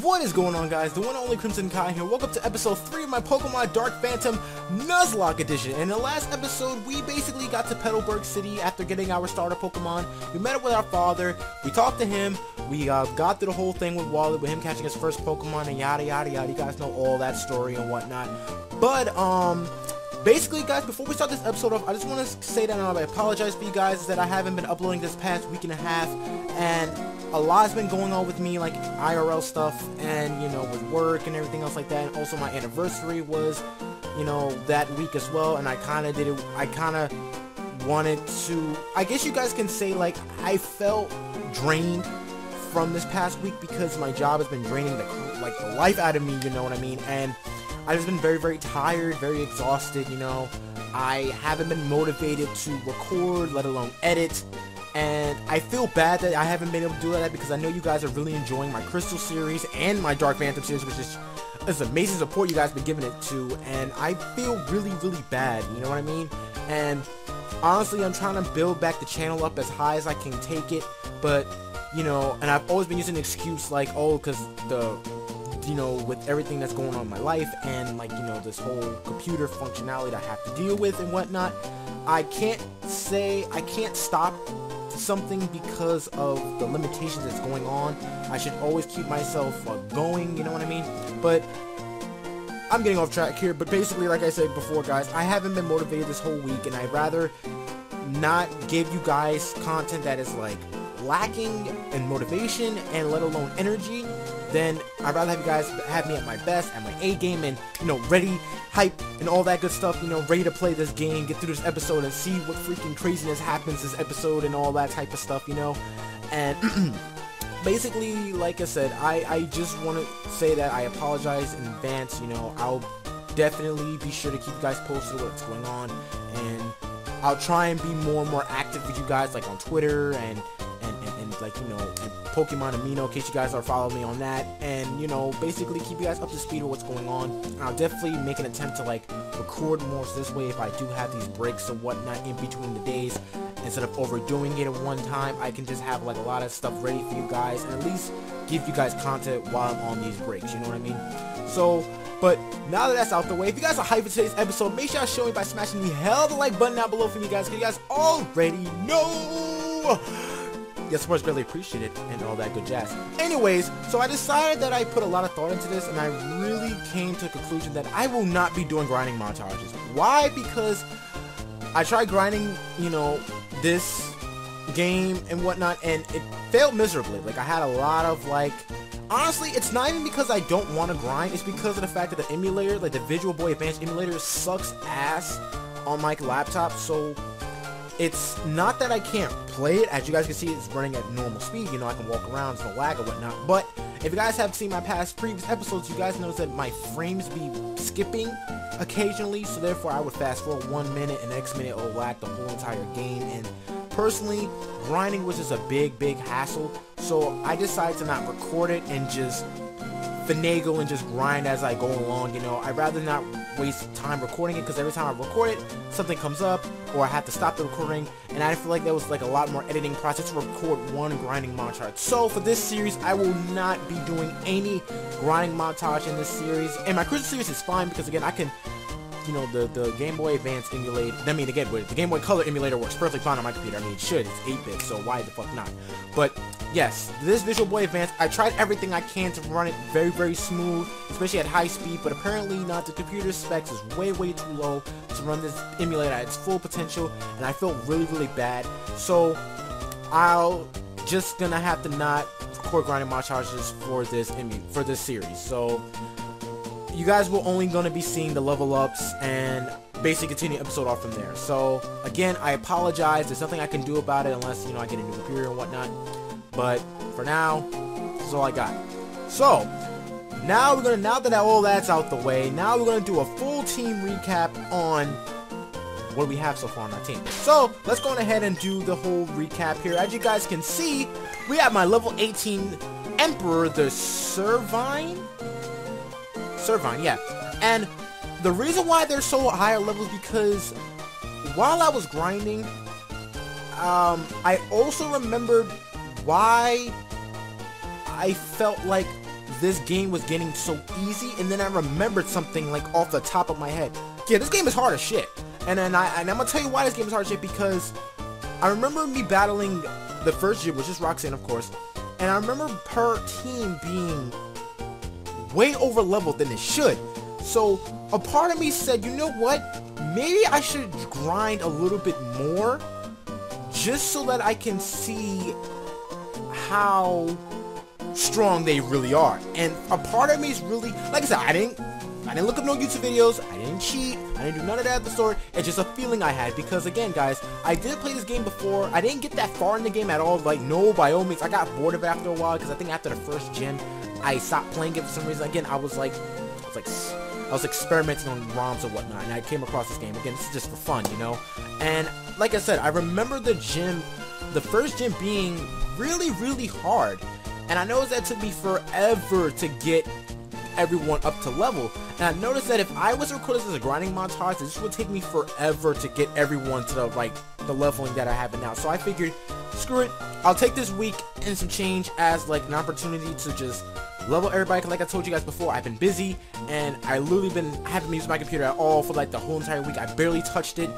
What is going on guys? The one and only Krimson Kai here. Welcome to episode 3 of my Pokemon Dark Phantom Nuzlocke edition. In the last episode, we basically got to Petalburg City after getting our starter Pokemon. We met up with our father, we talked to him, we uh, got through the whole thing with Wally, with him catching his first Pokemon and yada yada yada. You guys know all that story and whatnot. But, um, basically guys before we start this episode off i just want to say that i apologize for you guys that i haven't been uploading this past week and a half and a lot's been going on with me like irl stuff and you know with work and everything else like that and also my anniversary was you know that week as well and i kind of did it i kind of wanted to i guess you guys can say like i felt drained from this past week because my job has been draining the like the life out of me you know what i mean and I've just been very, very tired, very exhausted, you know. I haven't been motivated to record, let alone edit. And I feel bad that I haven't been able to do that because I know you guys are really enjoying my Crystal series and my Dark Phantom series, which is is amazing support you guys have been giving it to. And I feel really, really bad, you know what I mean? And honestly, I'm trying to build back the channel up as high as I can take it. But, you know, and I've always been using an excuse like, oh, because the you know, with everything that's going on in my life and like, you know, this whole computer functionality that I have to deal with and whatnot, I can't say, I can't stop something because of the limitations that's going on. I should always keep myself uh, going, you know what I mean? But I'm getting off track here, but basically, like I said before, guys, I haven't been motivated this whole week, and I'd rather not give you guys content that is like lacking in motivation and let alone energy then I'd rather have you guys have me at my best, at my A game, and, you know, ready, hype, and all that good stuff, you know, ready to play this game, get through this episode, and see what freaking craziness happens this episode, and all that type of stuff, you know, and... basically, like I said, I, I just want to say that I apologize in advance, you know, I'll definitely be sure to keep you guys posted what's going on, and I'll try and be more and more active with you guys, like on Twitter, and like, you know, Pokemon Amino, in case you guys are following me on that, and, you know, basically keep you guys up to speed with what's going on. I'll definitely make an attempt to, like, record more so this way if I do have these breaks or whatnot in between the days, instead of overdoing it at one time, I can just have, like, a lot of stuff ready for you guys, and at least give you guys content while I'm on these breaks, you know what I mean? So, but now that that's out the way, if you guys are hyped for today's episode, make sure you show me by smashing the hell of the like button down below for me guys, because you guys already know your support is greatly appreciated and all that good jazz. Anyways, so I decided that I put a lot of thought into this and I really came to the conclusion that I will not be doing grinding montages. Why? Because I tried grinding, you know, this game and whatnot and it failed miserably. Like I had a lot of like honestly, it's not even because I don't want to grind. It's because of the fact that the emulator, like the Visual Boy Advance emulator, sucks ass on my laptop. So it's not that I can't play it. As you guys can see, it's running at normal speed. You know, I can walk around, there's no lag or whatnot. But if you guys have seen my past previous episodes, you guys know that my frames be skipping occasionally. So therefore, I would fast forward one minute and next minute it'll lag the whole entire game. And personally, grinding was just a big, big hassle. So I decided to not record it and just finagle and just grind as I go along, you know. I'd rather not waste time recording it because every time I record it, something comes up or I have to stop the recording and I feel like there was like a lot more editing process to record one grinding montage. So for this series, I will not be doing any grinding montage in this series. And my Crystal series is fine because again, I can you know, the, the Game Boy Advance emulator, I mean, again, the Game Boy Color emulator works perfectly fine on my computer. I mean, it should, it's 8-bit, so why the fuck not? But, yes, this Visual Boy Advance, I tried everything I can to run it very, very smooth, especially at high speed, but apparently not. The computer specs is way, way too low to run this emulator at its full potential, and I feel really, really bad. So, I'll just gonna have to not record grinding montages for this for this series. So, you guys will only going to be seeing the level ups and basically continue episode off from there. So, again, I apologize. There's nothing I can do about it unless, you know, I get a new computer and whatnot. But, for now, this is all I got. So, now we're to, now that all that's out the way, now we're going to do a full team recap on what we have so far on our team. So, let's go ahead and do the whole recap here. As you guys can see, we have my level 18 Emperor, the Servine? Servine, yeah. And the reason why they're so higher levels because while I was grinding, um, I also remembered why I felt like this game was getting so easy, and then I remembered something like off the top of my head. Yeah, this game is hard as shit. And then I and I'm gonna tell you why this game is hard as shit because I remember me battling the first gym, which is Roxanne, of course, and I remember her team being way over leveled than it should. So a part of me said, you know what? Maybe I should grind a little bit more just so that I can see how strong they really are. And a part of me is really, like I said, I didn't I didn't look up no YouTube videos, I didn't cheat, I didn't do none of that at the store, it's just a feeling I had, because again, guys, I did play this game before, I didn't get that far in the game at all, like, no, by all means, I got bored of it after a while, because I think after the first gym, I stopped playing it for some reason, again, I was like, I was like, I was experimenting on ROMs and whatnot, and I came across this game, again, this is just for fun, you know, and, like I said, I remember the gym, the first gym being really, really hard, and I know that took me forever to get everyone up to level. And I noticed that if I was to record this as a grinding montage, this would take me forever to get everyone to the like the leveling that I have now. So I figured, screw it, I'll take this week and some change as like an opportunity to just level everybody. Like I told you guys before, I've been busy and I literally been I haven't used my computer at all for like the whole entire week. I barely touched it,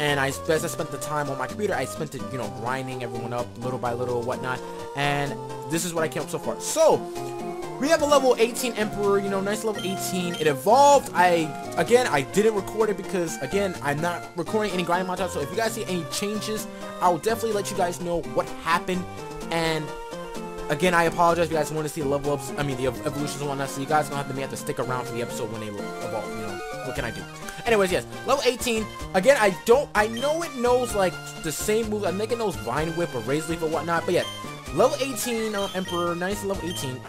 and I as I spent the time on my computer, I spent it you know grinding everyone up little by little, whatnot. And this is what I came up so far. So we have a level 18 Emperor, you know, nice level 18. It evolved. I, again, I didn't record it because, again, I'm not recording any grinding montage. So if you guys see any changes, I will definitely let you guys know what happened. And again, I apologize if you guys want to see the level ups, I mean, the evolutions and whatnot. So you guys gonna have to, have to stick around for the episode when they evolve, you know. What can I do? Anyways, yes, level 18. Again, I don't, I know it knows, like, the same move. I think it knows Vine Whip or Razor Leaf or whatnot. But yeah, level 18 uh, Emperor, nice level 18.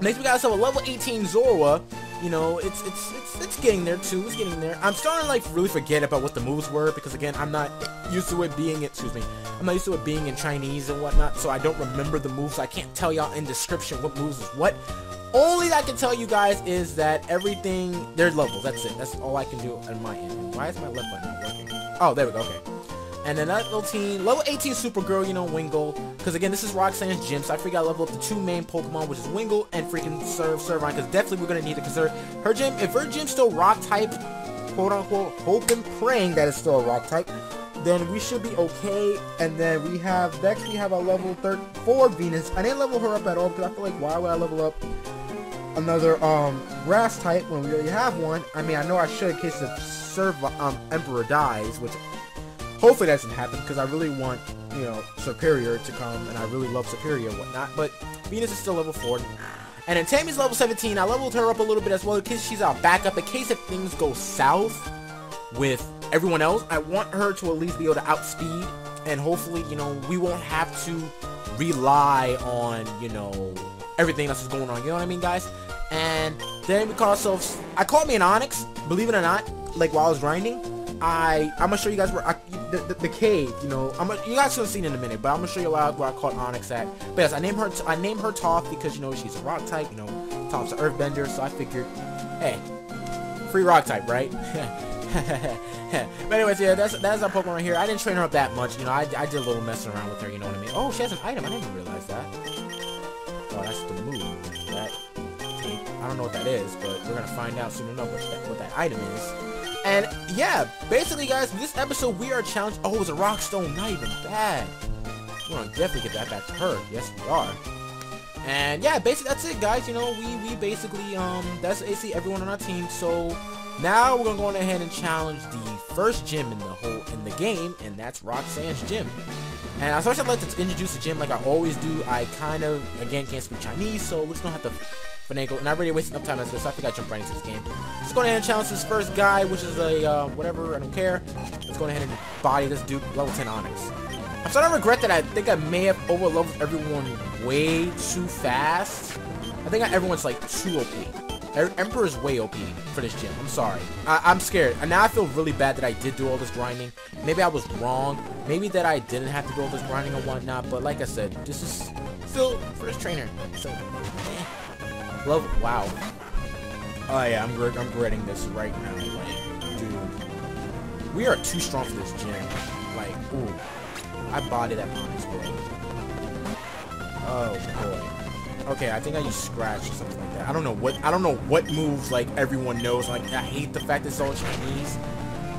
Next we got ourselves a level 18 Zorua. You know, it's it's it's it's getting there too. It's getting there. I'm starting to like really forget about what the moves were because again, I'm not used to it being excuse me. I'm not used to it being in Chinese and whatnot, so I don't remember the moves. I can't tell y'all in description what moves is what. Only I can tell you guys is that everything there's levels. That's it. That's all I can do on my end. Why is my left button not working? Oh, there we go. Okay. And then little team, level 18 Supergirl, you know, Wingull. Because again, this is Roxanne's gym, so I figured I'd level up the two main Pokemon, which is Wingull and freaking Serve Servine. Because definitely we're going to need it. Because her, gym, if her gym's still rock type, quote unquote, hope and praying that it's still a rock type, then we should be okay. And then we have, next we have a level 34 Venus. I didn't level her up at all because I feel like why would I level up another um grass type when we already have one? I mean, I know I should in case the Serve um, Emperor dies, which Hopefully that doesn't happen because I really want, you know, Serperior to come and I really love Serperior and whatnot. But Venus is still level 4. And then Tammy's level 17. I leveled her up a little bit as well because she's our backup. In case if things go south with everyone else, I want her to at least be able to outspeed. And hopefully, you know, we won't have to rely on, you know, everything else is going on. You know what I mean, guys? And then we call ourselves... I called me an Onix, believe it or not, like while I was grinding. I I'm gonna show you guys where I, the, the, cave. You know, I'm you guys will see it in a minute, but I'm gonna show you where I caught Onix at. But yes, I named her I named her Toph because you know she's a rock type. You know, Toph's an Earthbender, so I figured, hey, free rock type, right? but anyways, yeah, that's that's our Pokemon right here. I didn't train her up that much. You know, I, I did a little messing around with her. You know what I mean? Oh, she has an item. I didn't realize that. Oh, that's the move. That I don't know what that is, but we're gonna find out soon enough what that, what that item is. And yeah, basically guys, this episode we are challenged. Oh, it's a Rockstone, not even bad. We're gonna definitely get that back to her. Yes, we are. And yeah, basically that's it, guys. You know, we we basically um that's AC everyone on our team. So now we're gonna go on ahead and challenge the first gym in the whole in the game, and that's Roxanne's gym. And as I first I'd like to introduce the gym like I always do. I kind of again can't speak Chinese, so we're just gonna have to finagle. I already wasted enough time as this, I think I jumped right into this game. Let's go ahead and challenge this first guy, which is a uh, whatever. I don't care. Let's go ahead and body this dude, level 10 Onix. I'm starting to regret that I think I may have overleveled everyone way too fast. I think everyone's like too OP. Emperor's way OP for this gym. I'm sorry. I am scared. And now I feel really bad that I did do all this grinding. Maybe I was wrong. Maybe that I didn't have to do all this grinding and whatnot. But like I said, this is still for this trainer. So, eh. Love, wow. Oh yeah, I'm, I'm regretting this right now. Like, dude. We are too strong for this gym. Like, ooh. I bodied that Ponix, bro. Oh, boy. Okay, I think I used scratch or something like that. I don't know what I don't know what moves like everyone knows. Like I hate the fact it's all Chinese,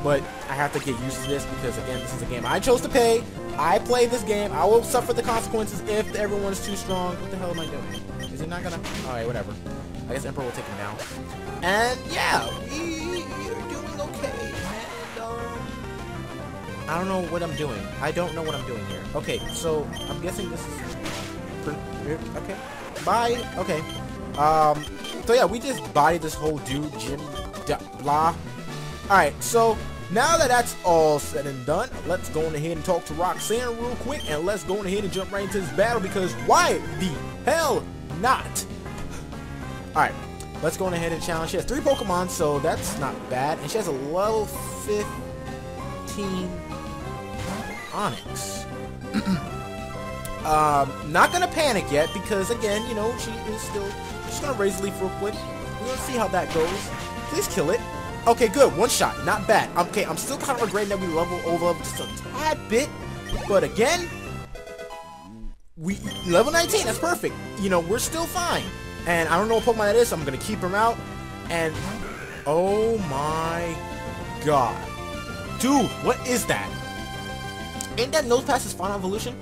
but I have to get used to this because again, this is a game I chose to pay. I play this game. I will suffer the consequences if everyone is too strong. What the hell am I doing? Not gonna? Alright, whatever. I guess Emperor will take him now. And yeah, we are doing okay. And um, I don't know what I'm doing. I don't know what I'm doing here. Okay, so I'm guessing this is. Okay. Bye. Okay. Um. So yeah, we just bodied this whole dude, Jim. Blah. All right. So now that that's all said and done, let's go on ahead and talk to Roxanne real quick, and let's go on ahead and jump right into this battle because why the hell not? Alright, let's go on ahead and challenge. She has three Pokemon, so that's not bad. And she has a level 15 Onix. um, not gonna panic yet because again, you know, she is still just gonna Razor Leaf real quick. We're gonna see how that goes. Please kill it. Okay, good. One shot. Not bad. Okay, I'm still kind of regretting that we level over just a tad bit. But again, we level 19. That's perfect. You know, we're still fine. And I don't know what Pokemon that is, so I'm to keep him out. And, oh my god. Dude, what is that? Ain't that Nosepass's final evolution?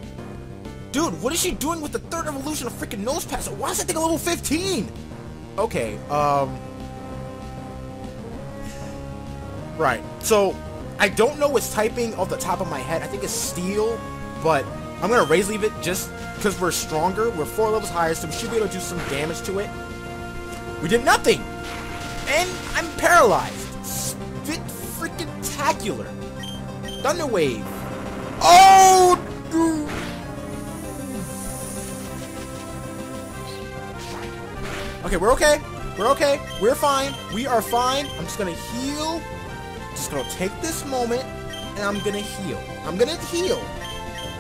Dude, what is she doing with the third evolution of freaking Nosepass? Why is that thing level 15? Okay, um... Right, so, I don't know what's typing off the top of my head. I think it's Steel, but I'm to Raise leave it just because we're stronger. We're four levels higher, so we should be able to do some damage to it. We did nothing! And I'm paralyzed. Spit freaking tacular. Thunder Wave. Oh! Okay, we're okay. We're okay. We're fine. We are fine. I'm just gonna heal. Just gonna take this moment, and I'm gonna heal. I'm gonna heal.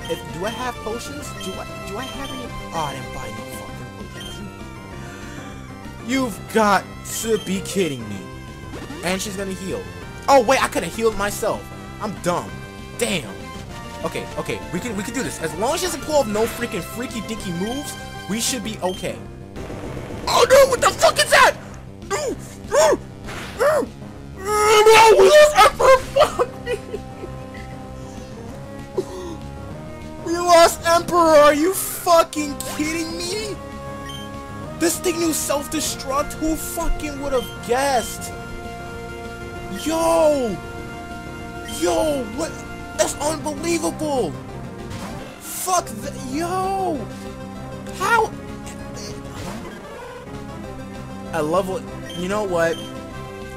If do I have potions? Do I do I have any? Oh, I didn't buy any fucking potions. You've got to be kidding me. And she's gonna heal. Oh wait, I could have healed myself. I'm dumb. Damn. Okay, okay, we can we can do this. As long as she doesn't pull off no freaking freaky dinky moves, we should be okay. Oh no! What the fuck is that? No! No! No! No! We lost Emperor! Are you fucking kidding me? This thing knew self-destruct? Who fucking would have guessed? Yo! Yo! What? That's unbelievable! Fuck the- Yo! How? I love what- You know what?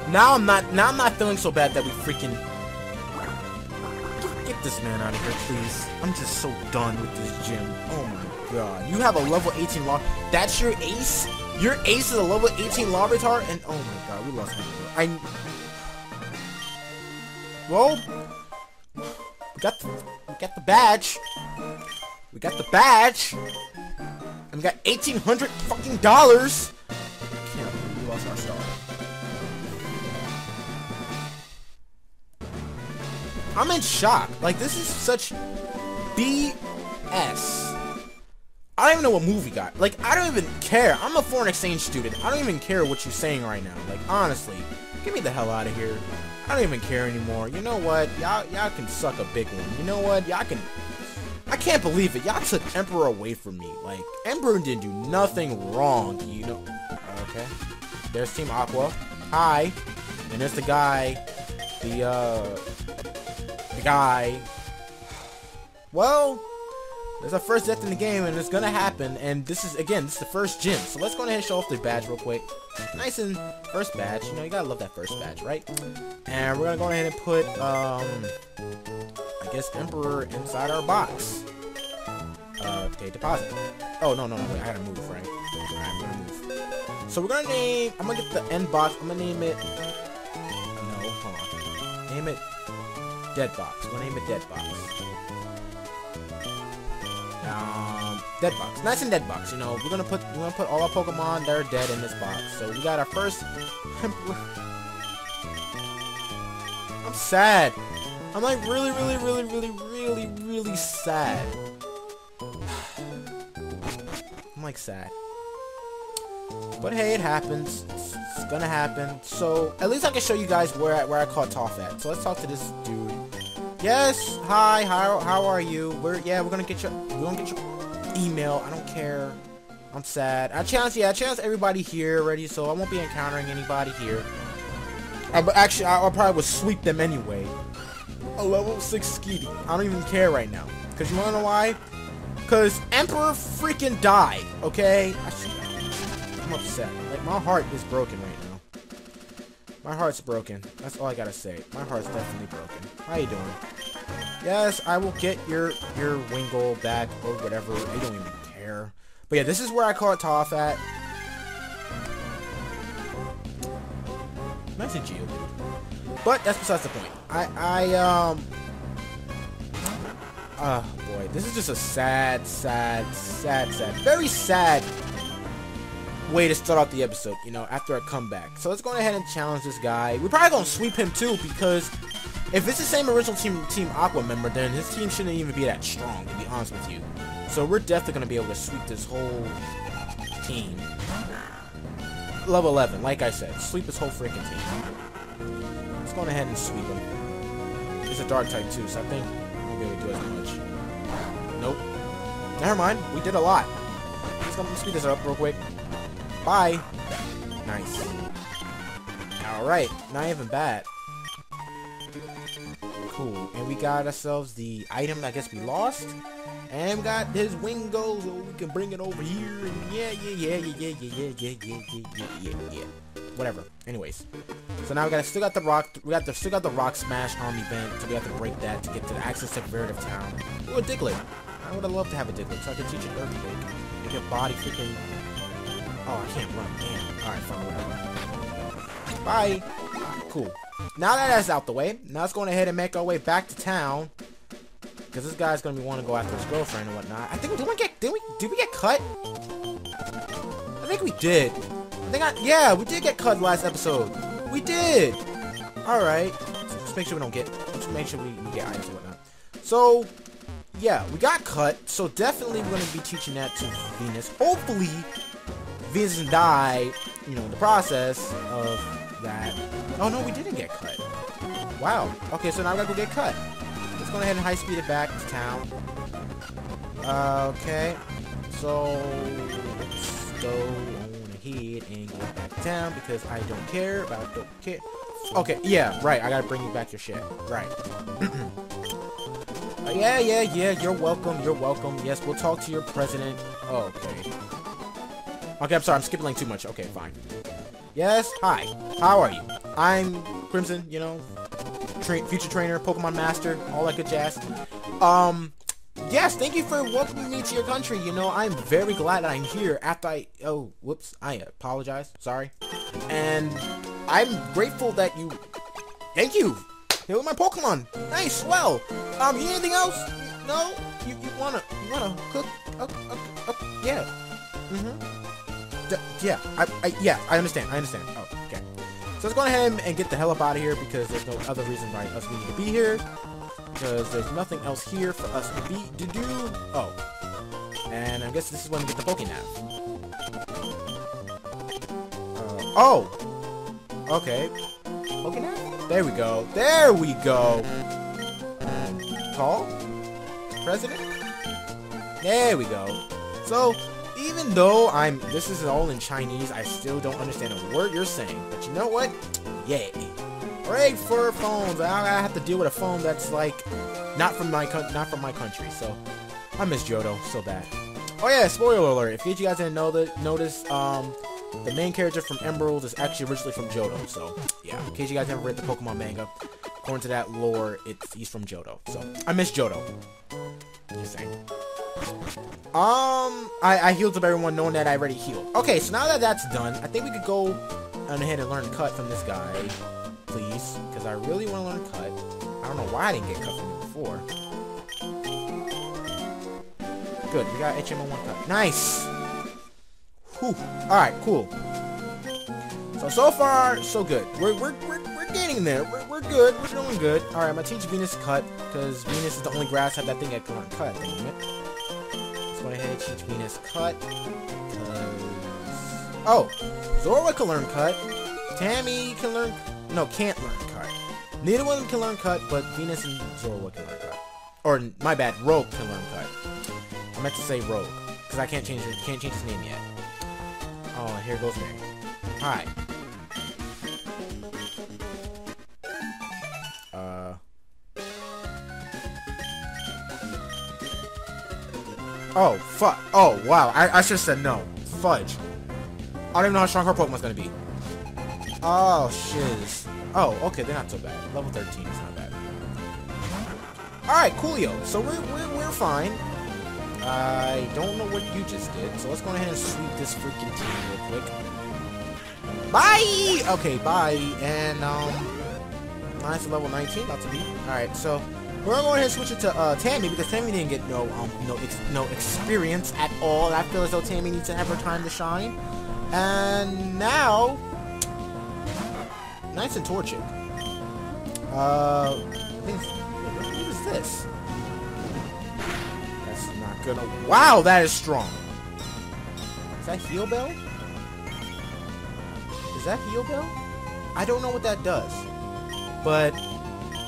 Now I'm not- Now I'm not feeling so bad that we freaking this man out of here, please. I'm just so done with this gym. Oh my god. You have a level 18 law. That's your ace? Your ace is a level 18 Larvitar? And oh my god, we lost him. I. Well, we got the, we got the badge. We got the badge. And we got 1800 fucking dollars. I can't believe we lost our. I'm in shock. Like, this is such BS. I don't even know what movie got. Like, I don't even care. I'm a foreign exchange student. I don't even care what you're saying right now. Like, honestly, get me the hell out of here. I don't even care anymore. You know what? Y'all y'all can suck a big one. You know what? Y'all can... I can't believe it. Y'all took Emperor away from me. Like, Emperor didn't do nothing wrong, you know? Okay. There's Team Aqua. Hi. And there's the guy. The, uh guy. Well, there's a first death in the game, and it's gonna happen. And this is again, this is the first gym. So let's go ahead and show off the badge real quick. Nice and first badge. You know, you gotta love that first badge, right? And we're gonna go ahead and put, um, I guess Emperor inside our box. Uh, okay, deposit. Oh no, no, no, wait, I gotta move, right? I'm gonna move. So we're gonna name. I'm gonna get the end box. I'm gonna name it. No, hold on. Name it Dead box. We'll name it Dead box. Um, Dead box. Nice and Dead box. You know, we're gonna put we're gonna put all our Pokemon that are dead in this box. So we got our first. I'm sad. I'm like really, really, really, really, really, really sad. I'm like sad. But hey, it happens. It's, it's gonna happen. So at least I can show you guys where I, where I caught Toph at. So let's talk to this dude. Yes. Hi. How how are you? We're yeah. We're gonna get your we're gonna get your email. I don't care. I'm sad. I challenge yeah. I challenge everybody here already. So I won't be encountering anybody here. I, but actually, I, I probably would sweep them anyway. A level six Skitty. I don't even care right now. Cause you wanna know why? Cause Emperor freaking died. Okay. I I'm upset. Like my heart is broken right now. My heart's broken. That's all I gotta say. My heart's definitely broken. How you doing? Yes, I will get your your Wingull back or whatever. I don't even care. But yeah, this is where I caught Toph at. And Geodude. But that's besides the point. I I um Oh boy, this is just a sad, sad, sad, sad, very sad way to start off the episode, you know, after a comeback. So let's go ahead and challenge this guy. We're probably gonna sweep him too, because if it's the same original Team Team Aqua member, then his team shouldn't even be that strong, to be honest with you. So we're definitely gonna be able to sweep this whole team. Level 11, like I said, sweep this whole freaking team. Let's go ahead and sweep him. He's a dark type too, so I think we'll be able to do as much. Nope. Never mind, we did a lot. Let's go speed this up real quick. Bye. Nice. Alright, not even bad. Cool. And we got ourselves the item I guess we lost. And we got his Wingull, so we can bring it over here. And yeah, yeah, yeah, yeah, yeah, yeah, yeah, yeah, yeah, yeah, yeah, yeah. Whatever. Anyways. So now we got still got the rock we got the still got the rock smash on event, so we have to break that to get to the access to Verdanturf Town. Ooh, a Diglett. I would have loved to have a Diglett, so I could teach it Earthquake. Make your body freaking Oh, I can't run. Damn. Alright, fine, whatever. Bye. Cool. Now that that's out the way, now let's go ahead and make our way back to town. Because this guy's gonna be wanting to go after his girlfriend and whatnot. I think did we get did we did we get cut? I think we did. I think I yeah, we did get cut last episode. We did. Alright. So just make sure we don't get just make sure we, we get items and whatnot. So yeah, we got cut, so definitely we're gonna be teaching that to Venus. Hopefully Venus doesn't die, you know, in the process of that. Oh no, we didn't get cut. Wow. Okay, so now we gotta go get cut. Let's go ahead and high speed it back to town. Uh, okay. So let's go on ahead and go back to town because I don't care about don't care. Okay, yeah, right. I gotta bring you back your shit. Right. uh, yeah, yeah, yeah. You're welcome. You're welcome. Yes, we'll talk to your president. Okay. Okay, I'm sorry, I'm skipping like too much. Okay, fine. Yes, hi. How are you? I'm Crimson, you know, tra future trainer, Pokemon master, all that good jazz. Um, yes, thank you for welcoming me to your country. You know, I'm very glad that I'm here after I, oh, whoops, I apologize, sorry. And I'm grateful that you, thank you. Here with my Pokemon. Nice, well, um, you anything else? No? You, you wanna, you wanna cook? Uh, uh, uh, yeah. Mm-hmm. Yeah, I, I, yeah, I understand, I understand. Oh, okay. So let's go ahead and get the hell up out of here because there's no other reason why us we need to be here. Because there's nothing else here for us to be to do. Oh. And I guess this is when we get the Pokénav. Uh, oh! Okay. Pokénav? There we go. There we go! Tall? President? There we go. So, even though I'm, this is all in Chinese, I still don't understand a word you're saying. But you know what? Yay. Great for phones. I, I have to deal with a phone that's like, not from my not from my country. So, I miss Johto so bad. Oh yeah, spoiler alert. If you guys didn't know that, notice, um, the main character from Emerald is actually originally from Johto. So, yeah. In case you guys haven't read the Pokemon manga, according to that lore, it's he's from Johto. So, I miss Johto. Just saying. Um, I, I healed up everyone knowing that I already healed. Okay, so now that that's done, I think we could go on ahead and learn cut from this guy, please, because I really want to learn cut. I don't know why I didn't get cut from him before. Good, we got HMO 1 cut. Nice! Whew. Alright, cool. So, so far, so good. We're, we're, we're, we're getting there. We're, we're good. We're doing good. Alright, I'm gonna teach Venus cut, because Venus is the only grass type that thing that can learn cut, it. Go ahead teach Venus cut, Oh, Zorua can learn cut. Tammy can learn... No, can't learn cut. Neither one can learn cut, but Venus and Zorua can learn cut. Or, my bad, Rogue can learn cut. I meant to say Rogue, because I can't change can't change his name yet. Oh, here goes Mary. Hi. Oh, fuck. Oh, wow. I, I should have said no. Fudge. I don't even know how strong her Pokemon's gonna be. Oh, shiz. Oh, okay, they're not so bad. Level 13 is not bad. Alright, coolio. So we're, we're, we're fine. I don't know what you just did, so let's go ahead and sweep this freaking team real quick. Bye! Okay, bye. And, um, mine's level 19, about to be. Alright, so we're gonna go ahead and switch it to uh, Tammy because Tammy didn't get no um no ex no experience at all. I feel as though Tammy needs to have her time to shine. And now, Nice and Torchic. Uh, what is this? That's not gonna. Wow, that is strong. Is that Heal Bell? Is that Heal Bell? I don't know what that does, but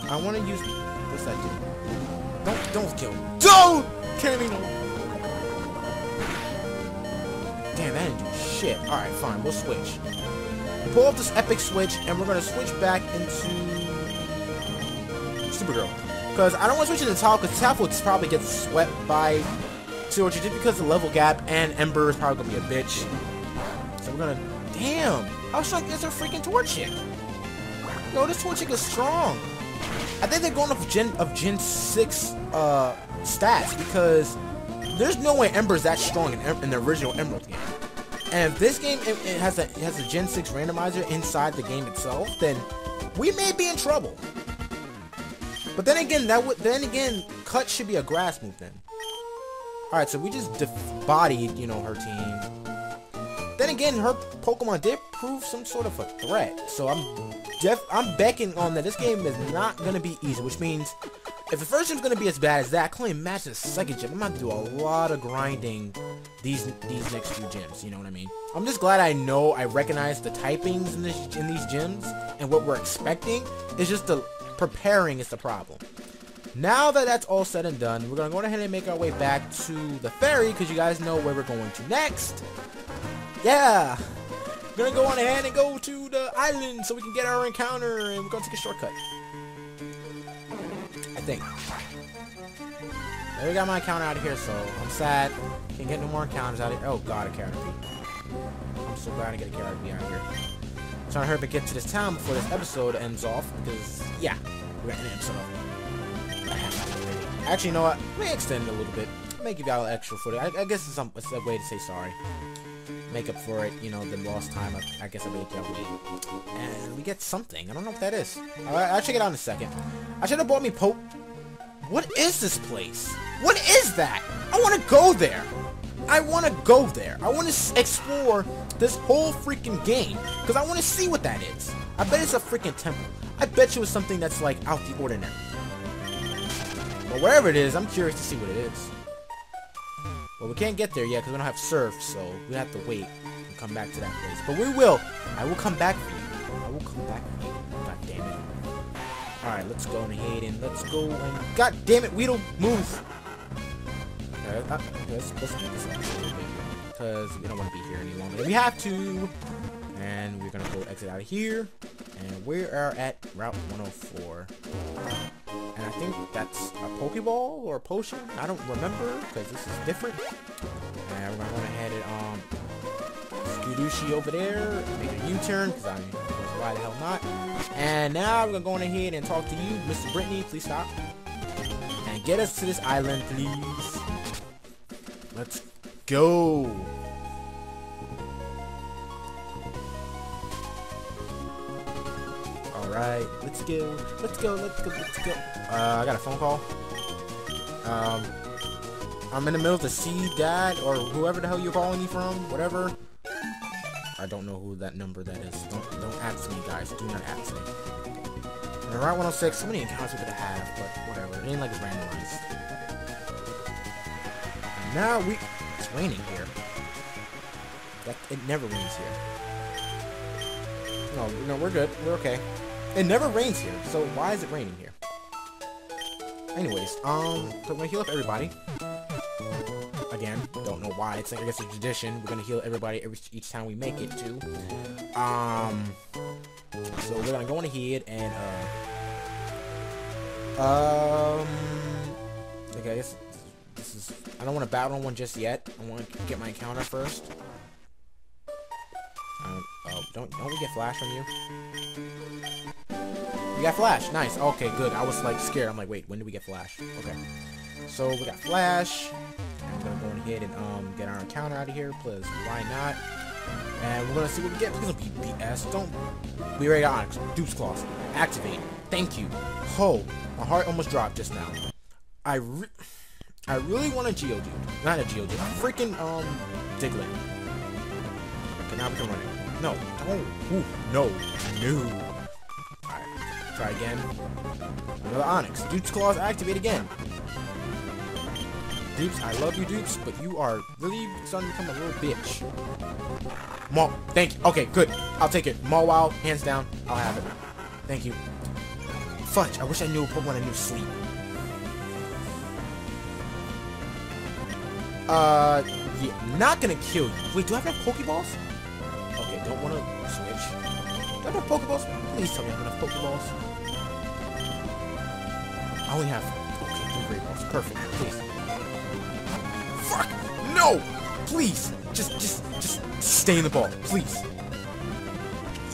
I want to use. Do? Don't don't kill. Don't kill me. Damn, that didn't do shit. All right, fine. We'll switch. Pull up this epic switch, and we're gonna switch back into Supergirl. Because I don't want to switch into Tao, because Tao will probably get swept by Torchic just because the level gap, and Ember is probably gonna be a bitch. So we're gonna. Damn! How strong is her freaking Torchic? Yo, this Torchic is strong. I think they're going off Gen of Gen 6 uh, stats because there's no way Ember's that strong in, in the original Emerald game. And if this game it, it has a it has a Gen 6 randomizer inside the game itself, then we may be in trouble. But then again, that would then again, cut should be a grass move then. All right, so we just bodied, you know, her team. Then again, her Pokemon did prove some sort of a threat. So I'm def I'm becking on that this game is not gonna be easy, which means if the first gym's gonna be as bad as that, I can only imagine the second gym. I'm gonna to do a lot of grinding these these next few gyms. You know what I mean? I'm just glad I know I recognize the typings in this in these gyms and what we're expecting. It's just the preparing is the problem. Now that that's all said and done, we're gonna go ahead and make our way back to the ferry because you guys know where we're going to next. Yeah, we're gonna go on ahead and go to the island so we can get our encounter and we're gonna take a shortcut I think. There we got my encounter out of here, so I'm sad. Can't get no more encounters out of here. Oh god, a Caterpie. I'm so glad I get a Caterpie out of here. I'm trying to hurry up and get to this town before this episode ends off, because, yeah, we're at an episode off. Actually, you know what? Me extend a little bit. May give y'all extra footage. I, I guess it's, some, it's a way to say sorry. Make up for it, you know, the lost time. I, I guess I made wait. And we get something. I don't know what that is. I'll, I'll check it out in a second. I should have bought me Pope what is this place? What is that? I want to go there. I want to go there. I want to explore this whole freaking game because I want to see what that is. I bet it's a freaking temple. I bet you it's something that's like out the ordinary. But wherever it is, I'm curious to see what it is. Well, we can't get there yet because we don't have surf, so we have to wait and come back to that place. But we will. I will come back for you. I will come back for you. God damn it. Alright, let's go ahead and let's go and... God damn it, Weedle, move! Okay, uh, let's, let's get this because we don't want to be here any longer. We have to! And we're gonna go exit out of here. And we are at Route 104. And I think that's a Pokeball or a potion. I don't remember because this is different. And we're gonna go ahead and um Skudooshi over there, make a U-turn because I mean, why the hell not? And now we're going to go on ahead and talk to you, Mr. Briney. Please stop. And get us to this island, please. Let's go. Alright, let's go. Let's go, let's go, let's go. Uh, I got a phone call. Um, I'm in the middle of the sea, Dad, or whoever the hell you're calling me from, whatever. I don't know who that number that is. Don't don't ask me, guys. Do not ask me. And Route 106, so many encounters we could have, but whatever. It ain't like it's randomized. And now we... It's raining here. That, it never rains here. No, no, we're good. We're okay. It never rains here, so why is it raining here? Anyways, um, so I'm gonna heal up everybody. Again, don't know why. It's like, I guess a tradition. We're gonna heal everybody every each time we make it to. Um, so we're gonna go on ahead and uh, um, okay, this, this is. I don't want to battle on one just yet. I want to get my encounter first. Um, oh, don't don't we get flash from you? We got flash. Nice. Okay, good. I was like scared. I'm like, wait, when do we get flash? Okay. So we got flash. I'm gonna go ahead and um get our encounter out of here, plus why not? And we're gonna see what we get. We're gonna be BS. Don't we already got Onix. Dupes Clause. Activate. Thank you. Oh, my heart almost dropped just now. I re I really want a Geodude. Not a Geodude. A freaking um Diglett. Okay, now we can run it. No. Oh, Ooh, no. No. Try again. Another Onix. Dupes Clause activate again. Dupes, I love you, Dupes, but you are really starting to become a little bitch. Maul, thank you. Okay, good. I'll take it. Mawile, hands down. I'll have it. Thank you. Fudge, I wish I knew Pokemon I knew sleep. Uh, yeah, not gonna kill you. Wait, do I have Pokeballs? Okay, don't wanna switch. Do I have Pokeballs? Please tell me I have enough Pokeballs. I only have, okay, two Great Balls. Perfect, please. Fuck! No! Please! Just, just, just stay in the ball. Please.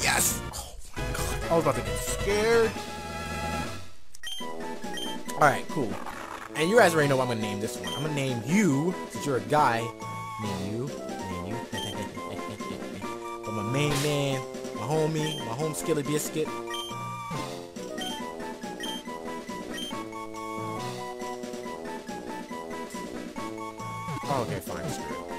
Yes! Oh my god. I was about to get scared. Alright, cool. And you guys already know what I'm gonna name this one. I'm gonna name you, since you're a guy, name you, name you. but my main man, my homie, my home skillet biscuit. Okay, fine, screw it.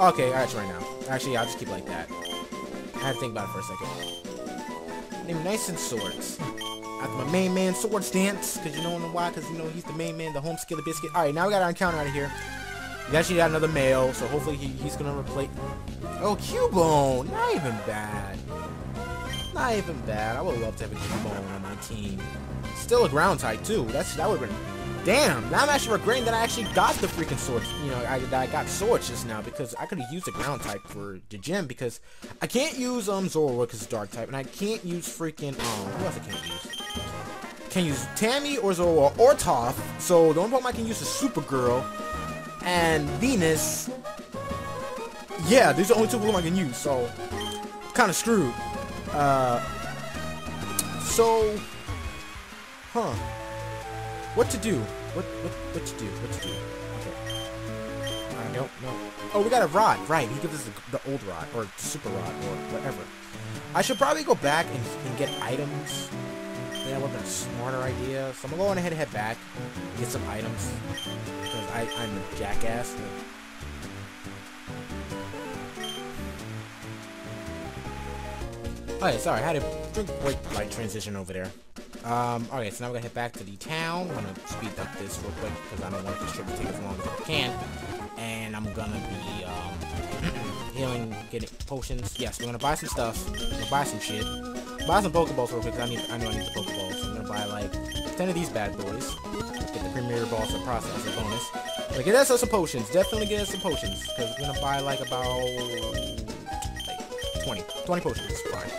Okay, alright, right now. Actually, I'll just keep like that. I have to think about it for a second. Name nice and swords. After my main man swords dance, because you know why? Because you know he's the main man, the home skillet biscuit. Alright, now we got our encounter out of here. We actually got another male, so hopefully he, he's gonna replace. Oh, Cubone! Not even bad. Not even bad. I would love to have a Cubone on my team. Still a ground type too. That's that would have been Damn, now I'm actually regretting that I actually got the freaking swords. You know, I, I got swords just now because I could have used the ground type for the gym because I can't use um Zoroark because it's dark type and I can't use freaking um who else I can't use? Can't use Tammy or Zoroark or Toph. So the only Pokemon I can use is Supergirl and Venus. Yeah, these are the only two Pokemon I can use. So kind of screwed. Uh, so, huh. What to do? What what what to do? What to do? Okay. Uh, nope, no. Oh, we got a rod. Right, he gives us the, the, old rod or super rod or whatever. I should probably go back and, and get items. That would have been a smarter idea. So I'm gonna go on ahead and head back, and get some items because I I'm a jackass. Okay, sorry, I had a drink break light transition over there. Um, okay, so now we're gonna head back to the town. I'm gonna speed up this real quick because I don't want this trip to take as long as I can. And I'm gonna be um, healing, getting potions. Yes, we're gonna buy some stuff. Gonna buy some shit. Buy some Pokeballs real quick. I need, I know I need the Pokeballs. I'm gonna buy like 10 of these bad boys. Get the Premier Balls to process a bonus. But get us some potions. Definitely get us some potions because we're gonna buy like about 20, 20 potions. Fine.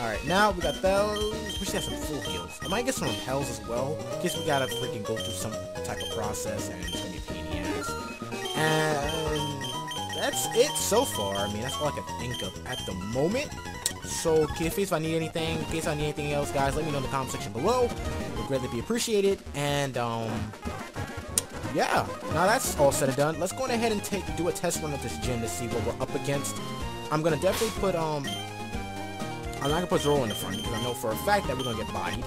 Alright, now we got those. We should have some full heals. I might get some repels as well. In case we gotta freaking go through some type of process and it's gonna be a pain in the ass. And that's it so far. I mean, that's all I can think of at the moment. So, in case if I need anything, in case I need anything else, guys, let me know in the comment section below. It would greatly be appreciated. And, um, yeah, now that's all said and done. Let's go ahead and take do a test run of this gym to see what we're up against. I'm gonna definitely put, um, I'm not gonna put Zoro in the front because I know for a fact that we're gonna get bodied.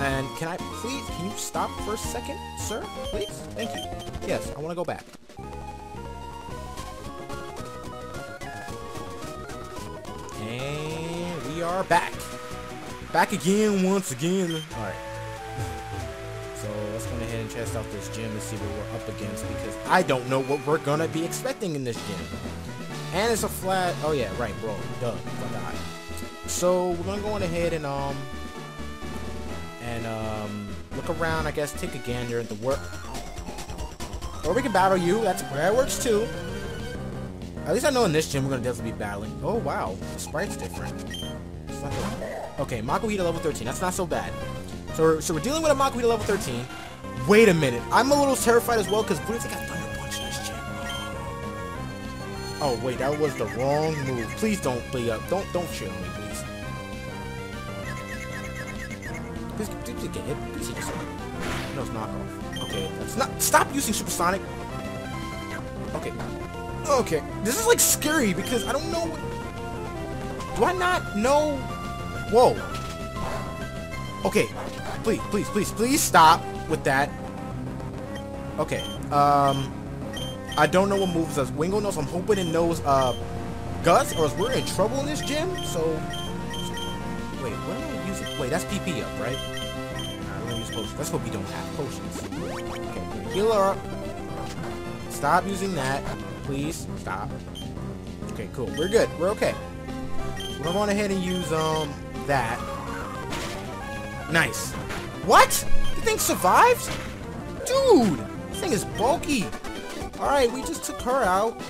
And can I please, can you stop for a second, sir? Please? Thank you. Yes, I wanna go back. And we are back. Back again, once again. Alright. So let's go ahead and test out this gym and see what we're up against because I don't know what we're gonna be expecting in this gym. And it's a flat. Oh yeah, right, bro. Duh, forgot. So we're gonna go on ahead and um and um look around. I guess take a gander at the work. Or we can battle you. That's where it works too. At least I know in this gym we're gonna definitely be battling. Oh wow, the sprite's different. Like. Okay, Makuhita level 13. That's not so bad. So we're, so we're dealing with a Makuhita level 13. Wait a minute. I'm a little terrified as well because Buddha's got Oh wait, that was the wrong move. Please don't be up. Don't don't chill me, please. Please, please get hit. Please hit one. No, it's knockoff. Okay, that's not. Stop using Supersonic. Okay. Okay. This is like scary because I don't know. Do I not know? Whoa. Okay. Please, please, please, please stop with that. Okay. Um. I don't know what moves us. Wingull knows. I'm hoping it knows uh, Gust, or we're in trouble in this gym. So, wait, what am I using? Wait, that's PP up, right? We're gonna use potions. That's what we don't have. Potions. Okay, heal her up. Stop using that, please. Stop. Okay, cool. We're good. We're okay. We're going ahead and use um that. Nice. What? The thing survived? Dude, this thing is bulky. Alright, we just took her out.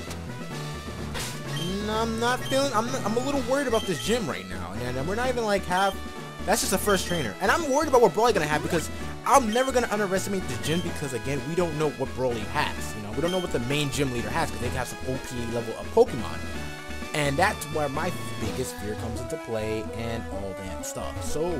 I'm not feeling, I'm, I'm a little worried about this gym right now. And we're not even like half, that's just the first trainer. And I'm worried about what Brawly gonna have because I'm never gonna underestimate the gym because again, we don't know what Brawly has. You know, we don't know what the main gym leader has because they can have some OP level of Pokemon. And that's where my biggest fear comes into play and all that stuff. So,